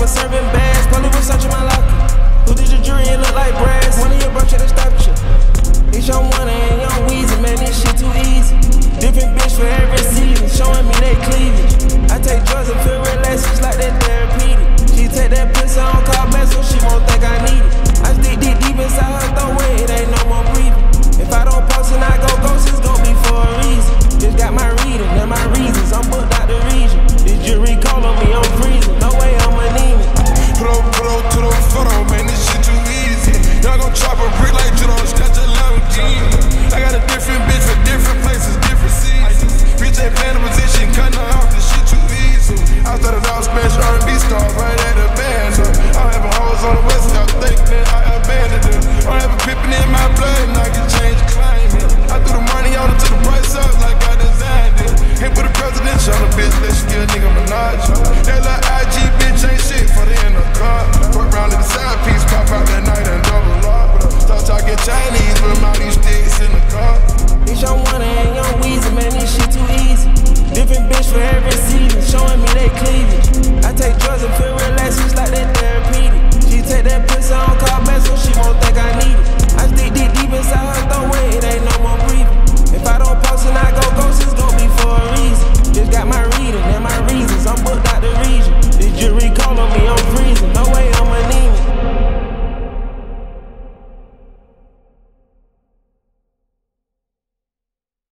was serving bags, probably was searching my locker. Who did your jury? It look like brass. One of your bro should have stopped you. It's young Wunna and young Weezy, man, this shit too easy. Different bitch for every season, showing me they cleavage. I take drugs and feel relaxed, it's like that therapeutic. She take that pussy on call back so she won't think I need it. I stick deep, deep inside her throat, it ain't no more breathing. If I don't post and I go ghost, it's gon' be for a reason. Just got my reading and my reasons, I'm booked out the region. This jury. recall? cleavage. I take drugs and feel relaxed, just like that.